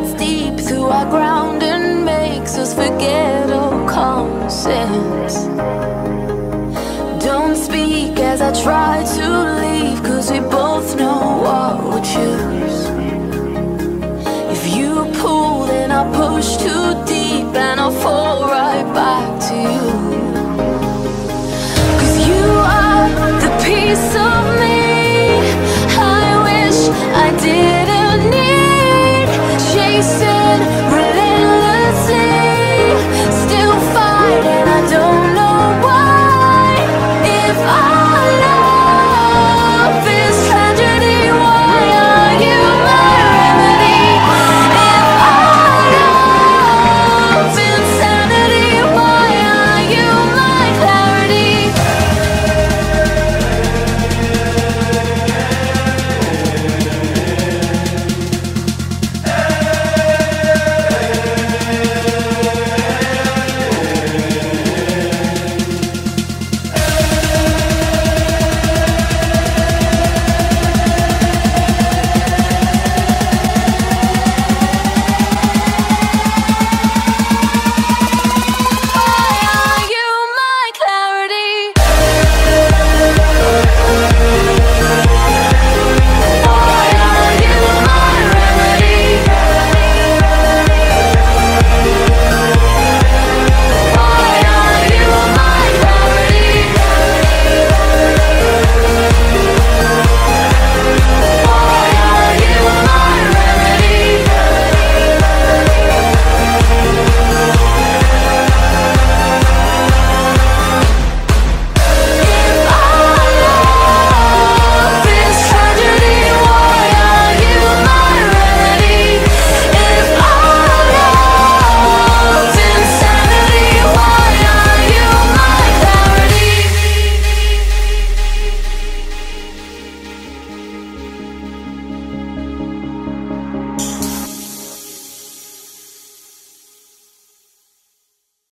cuts deep through our ground and makes us forget all common sense. Don't speak as I try to leave, cause we both know what we choose. If you pull, then I push too deep and I'll fall right back.